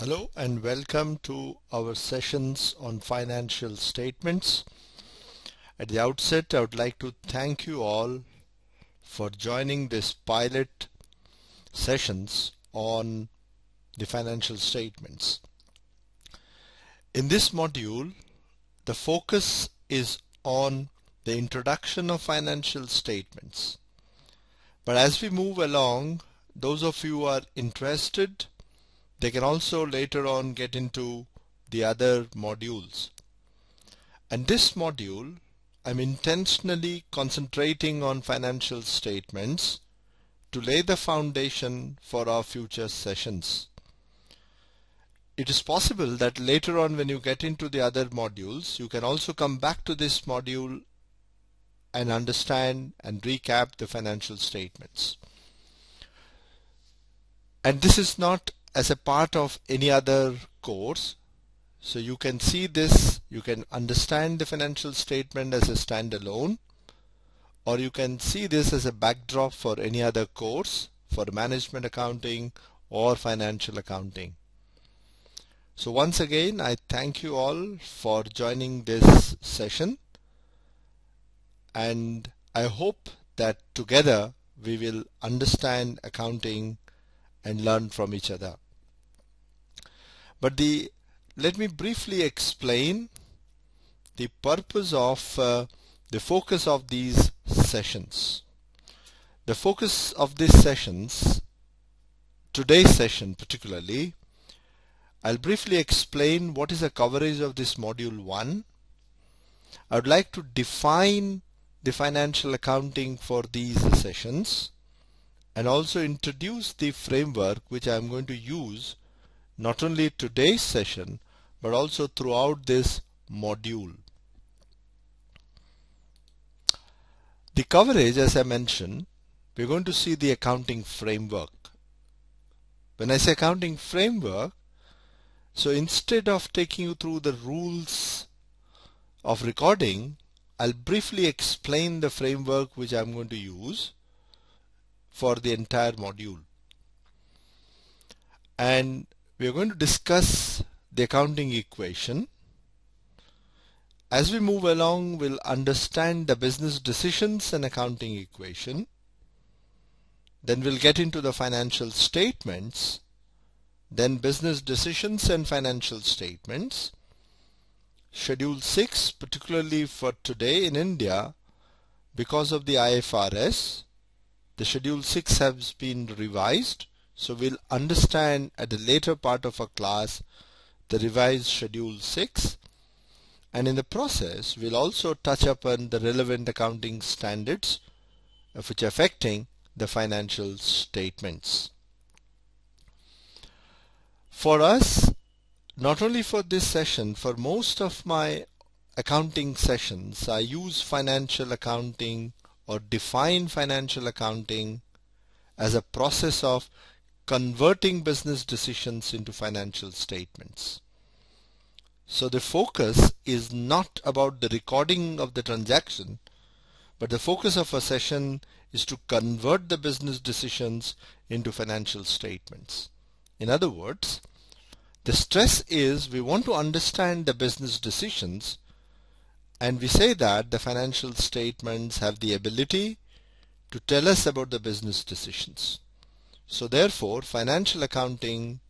Hello and welcome to our sessions on financial statements. At the outset, I would like to thank you all for joining this pilot sessions on the financial statements. In this module, the focus is on the introduction of financial statements. But as we move along, those of you who are interested they can also later on get into the other modules. And this module, I'm intentionally concentrating on financial statements to lay the foundation for our future sessions. It is possible that later on when you get into the other modules, you can also come back to this module and understand and recap the financial statements. And this is not as a part of any other course. So you can see this, you can understand the financial statement as a standalone or you can see this as a backdrop for any other course for management accounting or financial accounting. So once again I thank you all for joining this session and I hope that together we will understand accounting and learn from each other. But the let me briefly explain the purpose of uh, the focus of these sessions. The focus of these sessions, today's session particularly, I'll briefly explain what is the coverage of this module 1. I would like to define the financial accounting for these sessions and also introduce the framework which I am going to use not only today's session but also throughout this module. The coverage as I mentioned we're going to see the accounting framework. When I say accounting framework so instead of taking you through the rules of recording I'll briefly explain the framework which I'm going to use for the entire module. And we are going to discuss the accounting equation. As we move along, we'll understand the business decisions and accounting equation. Then we'll get into the financial statements, then business decisions and financial statements. Schedule 6, particularly for today in India, because of the IFRS, the Schedule 6 has been revised so we'll understand at the later part of our class the revised schedule 6 and in the process we'll also touch upon the relevant accounting standards uh, which are affecting the financial statements. For us, not only for this session, for most of my accounting sessions, I use financial accounting or define financial accounting as a process of converting business decisions into financial statements. So the focus is not about the recording of the transaction, but the focus of a session is to convert the business decisions into financial statements. In other words, the stress is we want to understand the business decisions and we say that the financial statements have the ability to tell us about the business decisions. So therefore, financial accounting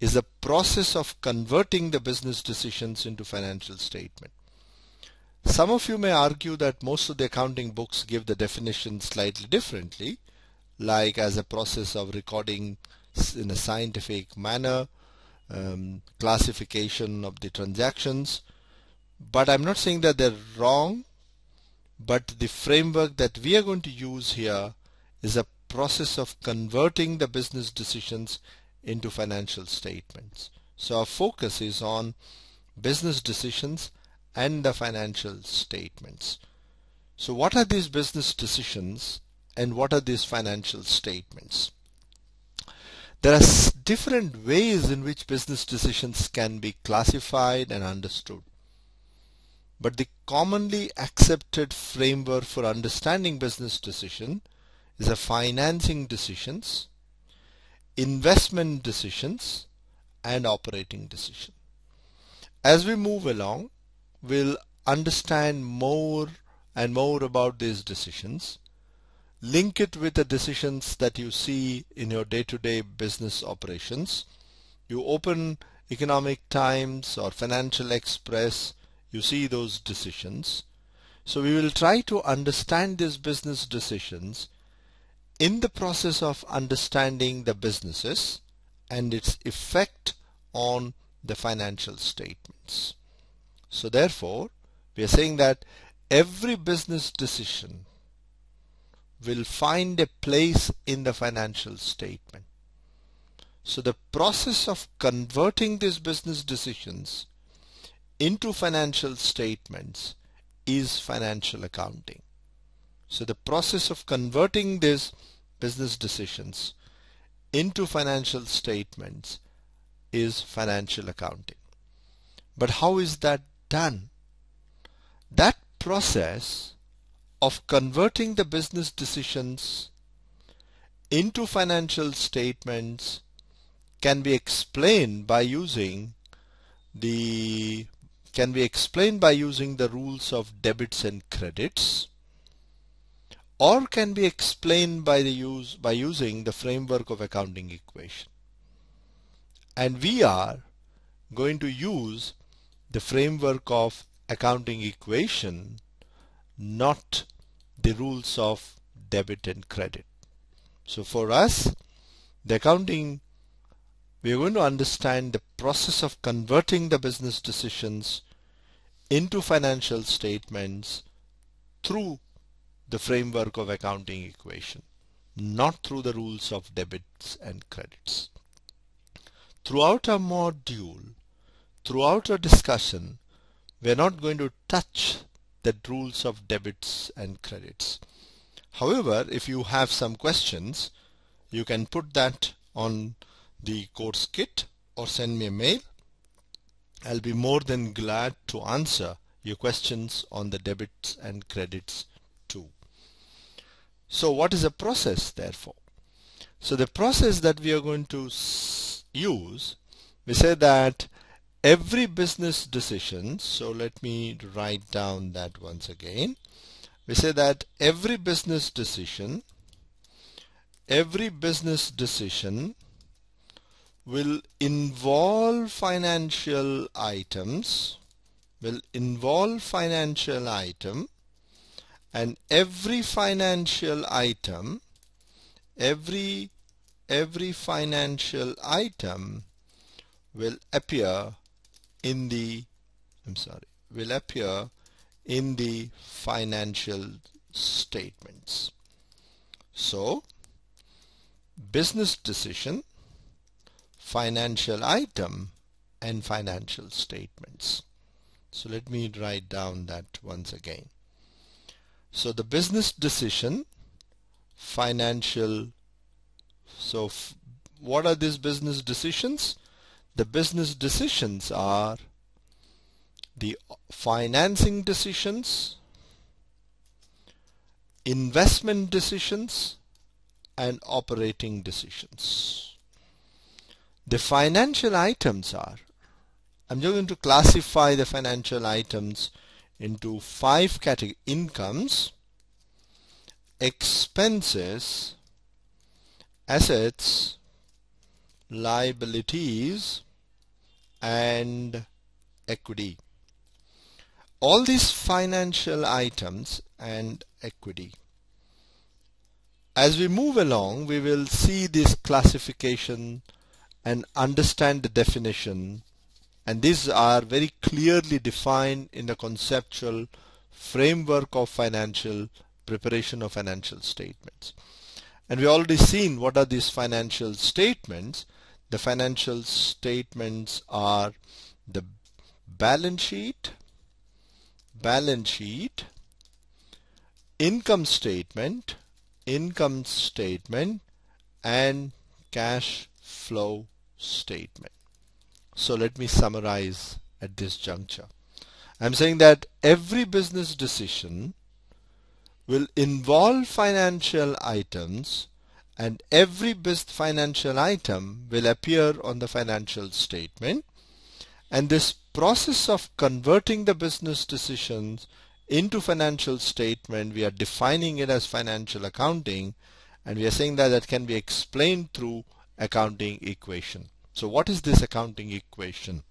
is a process of converting the business decisions into financial statement. Some of you may argue that most of the accounting books give the definition slightly differently, like as a process of recording in a scientific manner, um, classification of the transactions. But I'm not saying that they're wrong, but the framework that we are going to use here is a process of converting the business decisions into financial statements. So our focus is on business decisions and the financial statements. So what are these business decisions and what are these financial statements? There are different ways in which business decisions can be classified and understood. But the commonly accepted framework for understanding business decision is a financing decisions, investment decisions, and operating decision. As we move along, we'll understand more and more about these decisions. Link it with the decisions that you see in your day-to-day -day business operations. You open Economic Times or Financial Express, you see those decisions. So we will try to understand these business decisions in the process of understanding the businesses and its effect on the financial statements. So therefore, we are saying that every business decision will find a place in the financial statement. So the process of converting these business decisions into financial statements is financial accounting. So the process of converting these business decisions into financial statements is financial accounting. But how is that done? That process of converting the business decisions into financial statements can be explained by using the can be explained by using the rules of debits and credits or can be explained by the use by using the framework of accounting equation. And we are going to use the framework of accounting equation not the rules of debit and credit. So for us the accounting we are going to understand the process of converting the business decisions into financial statements through the framework of accounting equation, not through the rules of debits and credits. Throughout our module, throughout our discussion, we are not going to touch the rules of debits and credits. However, if you have some questions, you can put that on the course kit or send me a mail. I'll be more than glad to answer your questions on the debits and credits too. So what is the process therefore? So the process that we are going to use, we say that every business decision, so let me write down that once again. We say that every business decision, every business decision will involve financial items will involve financial item and every financial item every every financial item will appear in the I'm sorry will appear in the financial statements. So business decision financial item and financial statements. So let me write down that once again. So the business decision, financial, so what are these business decisions? The business decisions are the financing decisions, investment decisions, and operating decisions. The financial items are, I'm just going to classify the financial items into five categories, incomes, expenses, assets, liabilities, and equity. All these financial items and equity. As we move along, we will see this classification and understand the definition. And these are very clearly defined in the conceptual framework of financial preparation of financial statements. And we already seen what are these financial statements. The financial statements are the balance sheet balance sheet income statement income statement and cash flow statement. So let me summarize at this juncture. I'm saying that every business decision will involve financial items and every financial item will appear on the financial statement and this process of converting the business decisions into financial statement we are defining it as financial accounting and we are saying that that can be explained through accounting equation. So what is this accounting equation?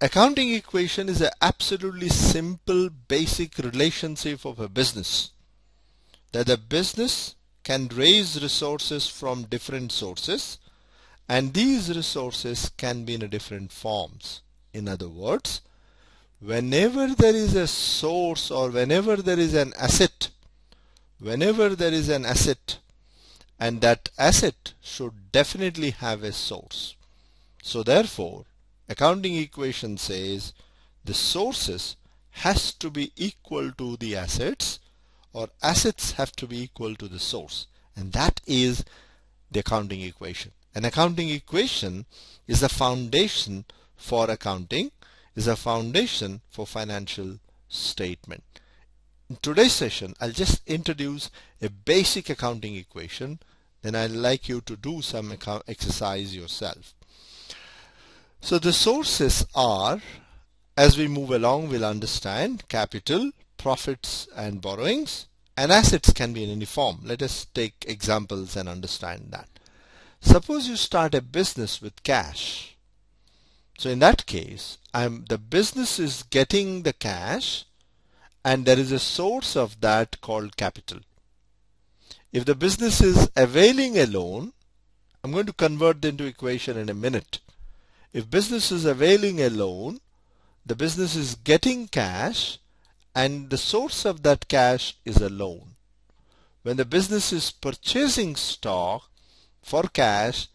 Accounting equation is an absolutely simple basic relationship of a business that the business can raise resources from different sources and these resources can be in a different forms. In other words, whenever there is a source or whenever there is an asset, whenever there is an asset and that asset should definitely have a source. So therefore, accounting equation says the sources has to be equal to the assets or assets have to be equal to the source and that is the accounting equation. An accounting equation is a foundation for accounting, is a foundation for financial statement. In today's session, I'll just introduce a basic accounting equation. Then I'd like you to do some exercise yourself. So the sources are, as we move along, we'll understand capital, profits and borrowings, and assets can be in any form. Let us take examples and understand that. Suppose you start a business with cash. So in that case, I'm, the business is getting the cash and there is a source of that called capital. If the business is availing a loan, I'm going to convert into equation in a minute. If business is availing a loan, the business is getting cash and the source of that cash is a loan. When the business is purchasing stock, for cash,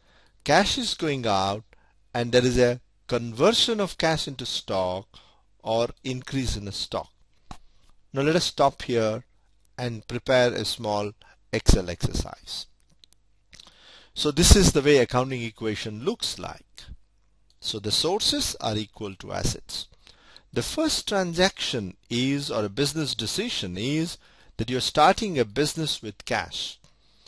cash is going out and there is a conversion of cash into stock or increase in stock. Now let us stop here and prepare a small Excel exercise. So this is the way accounting equation looks like. So the sources are equal to assets. The first transaction is or a business decision is that you're starting a business with cash.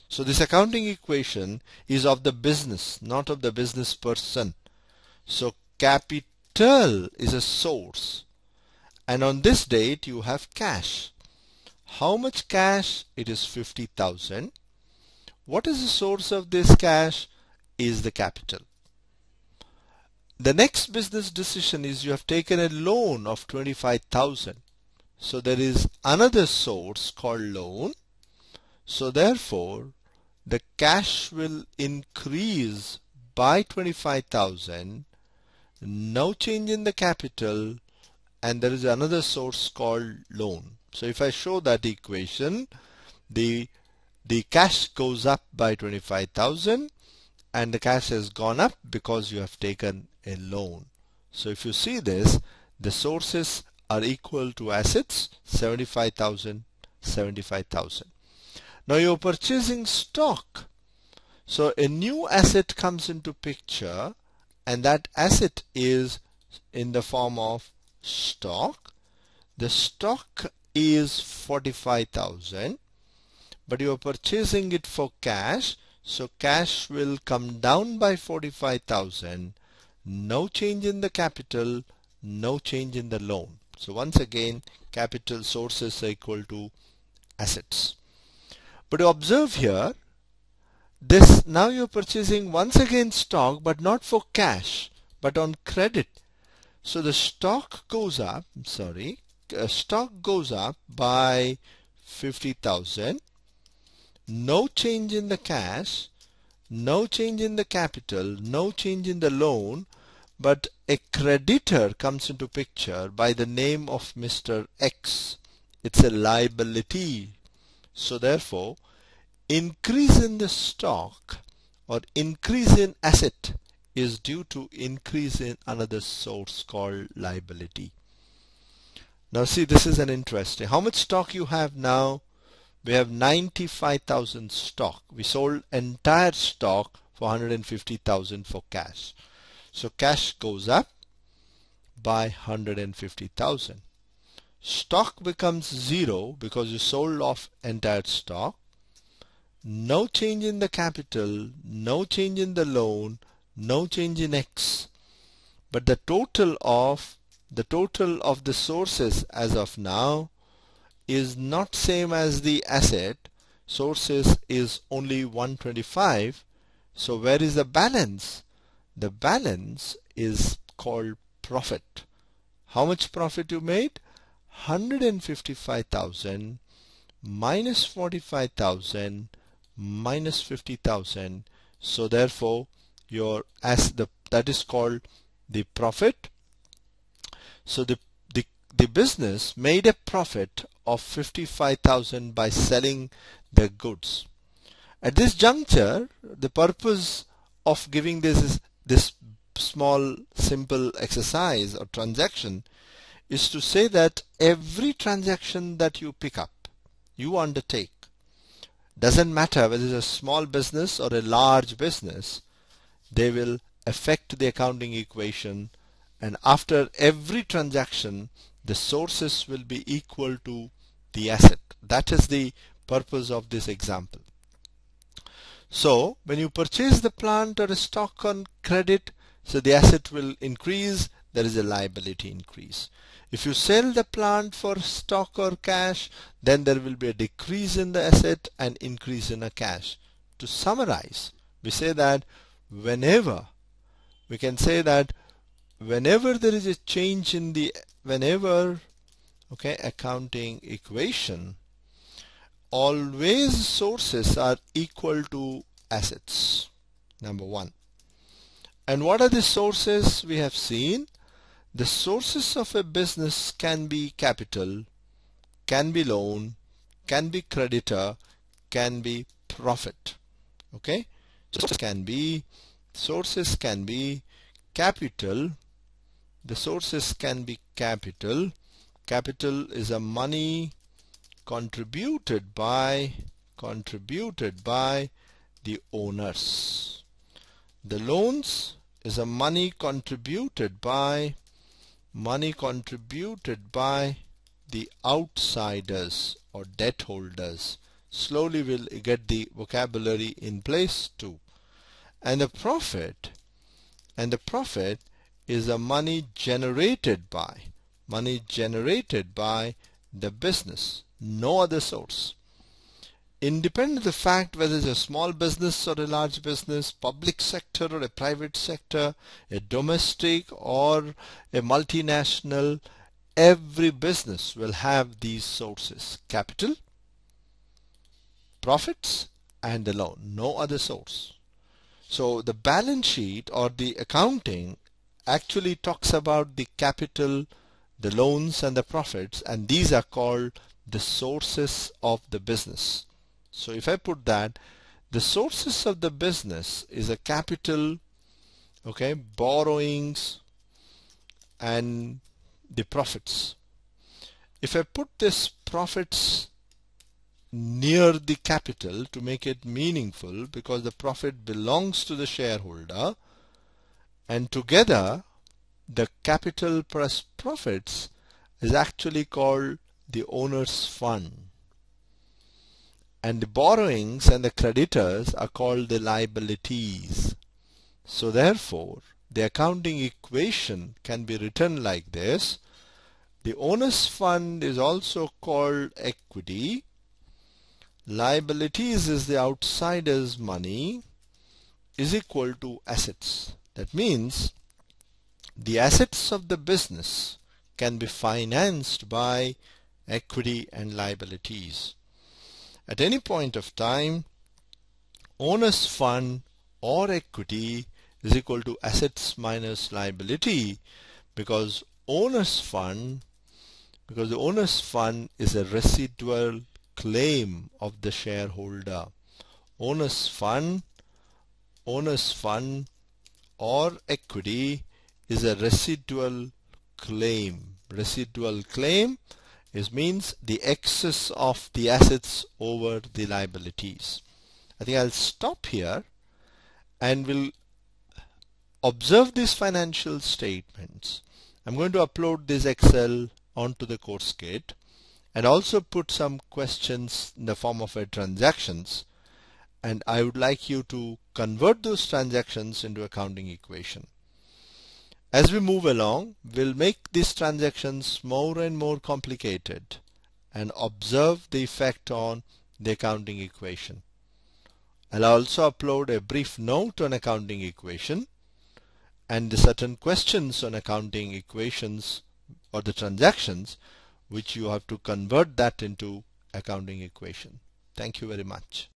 So this accounting equation is of the business, not of the business person. So capital is a source. And on this date you have cash. How much cash? It is 50,000. What is the source of this cash? Is the capital. The next business decision is you have taken a loan of 25,000. So there is another source called loan. So therefore the cash will increase by 25,000 no change in the capital and there is another source called loan so if I show that equation the the cash goes up by 25,000 and the cash has gone up because you have taken a loan so if you see this the sources are equal to assets 75,000 75,000 now you're purchasing stock. So a new asset comes into picture and that asset is in the form of stock. The stock is 45,000 but you are purchasing it for cash so cash will come down by 45,000 no change in the capital no change in the loan. So once again capital sources are equal to assets. But observe here, this now you're purchasing once again stock but not for cash but on credit. So the stock goes up, sorry, Uh, stock goes up by 50,000. No change in the cash, no change in the capital, no change in the loan, but a creditor comes into picture by the name of Mr. X. It's a liability so therefore, increase in the stock or increase in asset is due to increase in another source called liability. Now see this is an interesting. How much stock you have now? We have 95,000 stock. We sold entire stock for 150,000 for cash. So cash goes up by 150,000 stock becomes zero because you sold off entire stock no change in the capital, no change in the loan, no change in X. But the total of the total of the sources as of now is not same as the asset. Sources is only 125. So where is the balance? The balance is called profit. How much profit you made? 155,000 minus 45,000 minus 50,000 so therefore your as the that is called the profit so the the, the business made a profit of 55,000 by selling the goods. At this juncture the purpose of giving this is this small simple exercise or transaction is to say that every transaction that you pick up, you undertake, doesn't matter whether it's a small business or a large business, they will affect the accounting equation and after every transaction the sources will be equal to the asset. That is the purpose of this example. So when you purchase the plant or a stock on credit, so the asset will increase, there is a liability increase. If you sell the plant for stock or cash, then there will be a decrease in the asset and increase in a cash. To summarize, we say that whenever, we can say that whenever there is a change in the, whenever, okay, accounting equation, always sources are equal to assets. Number one. And what are the sources we have seen? The sources of a business can be capital, can be loan, can be creditor, can be profit. Okay? Sources can be sources can be capital. The sources can be capital. Capital is a money contributed by contributed by the owners. The loans is a money contributed by money contributed by the outsiders or debt holders. Slowly we'll get the vocabulary in place too. And the profit, and the profit is the money generated by, money generated by the business, no other source independent of the fact whether it's a small business or a large business, public sector or a private sector, a domestic or a multinational, every business will have these sources capital, profits, and the loan, no other source. So the balance sheet or the accounting actually talks about the capital, the loans, and the profits, and these are called the sources of the business. So if I put that, the sources of the business is a capital, okay, borrowings, and the profits. If I put this profits near the capital to make it meaningful because the profit belongs to the shareholder and together the capital plus profits is actually called the owner's fund and the borrowings and the creditors are called the liabilities. So therefore, the accounting equation can be written like this. The owner's fund is also called equity. Liabilities is the outsider's money is equal to assets. That means the assets of the business can be financed by equity and liabilities. At any point of time, owner's fund or equity is equal to assets minus liability because owner's fund because the owner's fund is a residual claim of the shareholder. Owner's fund owner's fund or equity is a residual claim. Residual claim is means the excess of the assets over the liabilities. I think I'll stop here and we'll observe these financial statements. I'm going to upload this Excel onto the course kit and also put some questions in the form of a transactions and I would like you to convert those transactions into accounting equation. As we move along, we'll make these transactions more and more complicated and observe the effect on the accounting equation. I'll also upload a brief note on accounting equation and the certain questions on accounting equations or the transactions which you have to convert that into accounting equation. Thank you very much.